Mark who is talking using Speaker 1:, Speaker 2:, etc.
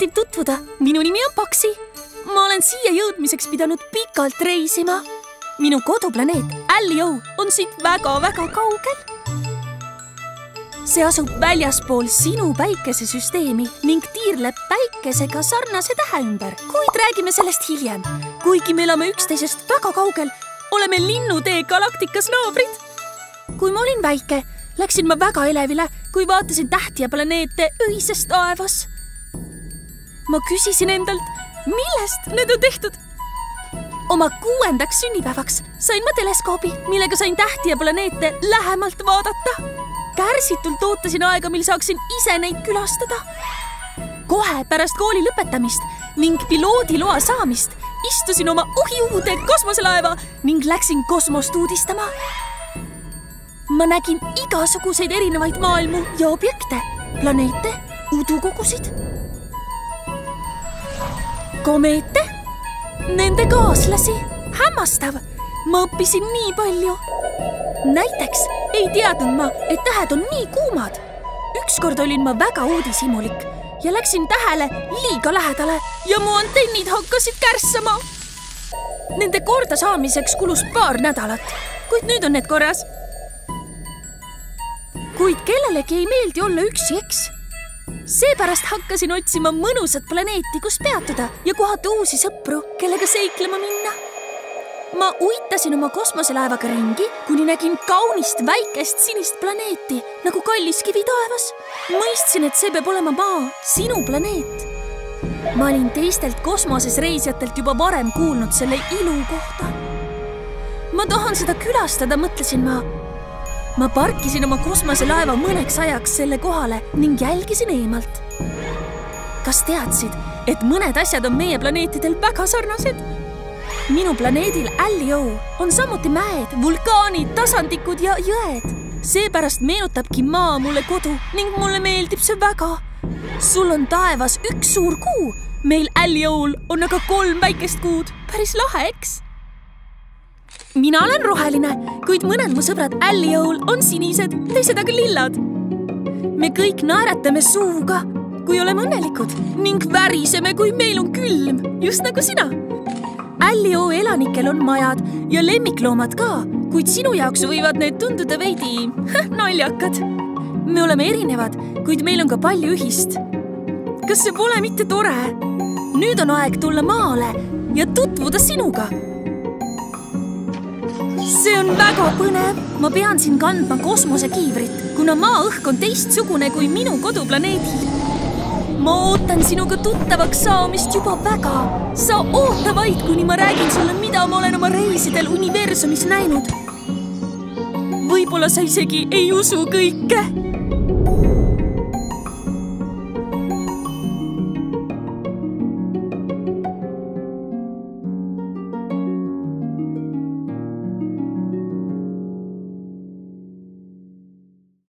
Speaker 1: meeldib tutvuda, minu nimi on Paksi. ma olen siia jõudmiseks pidanud pikalt reisima. minu koduplaneet Allio on siit väga-väga kaugel. see asub väljaspool sinu päikesesüsteemi ning tiirleb päikesega sarnase tähe ümber, kuid räägime sellest hiljem. kuigi me elame üksteisest väga kaugel, oleme Linnutee galaktikas naabrid. kui ma olin väike, läksin ma väga elevile, kui vaatasin tähti ja planeete öises taevas. Ma küsisin endalt, millest need on tehtud. oma kuuendaks sünnipäevaks sain ma teleskoobi, millega sain tähti ja planeete lähemalt vaadata. kärsitult ootasin aega, mil saaksin ise neid külastada. kohe pärast kooli lõpetamist ning piloodiloa saamist istusin oma uhiuude kosmoselaeva ning läksin kosmost uudistama ma nägin igasuguseid erinevaid maailmu ja objekte, planeete, udukogusid. Komeete, nende kaaslasi, hämmastav, ma õppisin nii palju. näiteks ei teadnud ma, et tähed on nii kuumad. ükskord olin ma väga uudishimulik ja läksin tähele liiga lähedale ja mu antennid hakkasid kärssama. Nende kordasaamiseks kulus paar nädalat, kuid nüüd on need korras kuid kellelegi ei meeldi olla üksi, eks? Seepärast hakkasin otsima mõnusat planeeti, kus peatuda ja kohata uusi sõpru, kellega seiklema minna. ma uitasin oma kosmoselaevaga ringi, kuni nägin kaunist väikest sinist planeeti nagu kallis kivi taevas. mõistsin, et see peab olema Maa, sinu planeet. ma olin teistelt kosmoses reisijatelt juba varem kuulnud selle ilu kohta. ma tahan seda külastada, mõtlesin ma ma parkisin oma kosmoselaeva mõneks ajaks selle kohale ning jälgisin eemalt. kas teadsid, et mõned asjad on meie planeetidel väga sarnased? minu planeedil Allio on samuti mäed, vulkaanid, tasandikud ja jõed. seepärast meenutabki maa mulle kodu ning mulle meeldib see väga. sul on taevas üks suur kuu, meil Alliol on aga kolm väikest kuud. päris lahe, eks? Mina olen roheline, kuid mõned mu sõbrad Allioul on sinised, teised aga lillad. me kõik naeratame suuga, kui oleme õnnelikud ning väriseme, kui meil on külm, just nagu sina. Allio elanikel on majad ja lemmikloomad ka, kuid sinu jaoks võivad need tunduda veidi naljakad. me oleme erinevad, kuid meil on ka palju ühist. kas see pole mitte tore? nüüd on aeg tulla maale ja tutvuda sinuga see on väga põnev. ma pean siin kandma kosmosekiivrit, kuna maa õhk on teistsugune kui minu koduplaneedil. ma ootan sinuga tuttavaks saamist juba väga. sa oota vaid, kuni ma räägin sulle, mida ma olen oma reisidel universumis näinud. võib-olla sa isegi ei usu kõike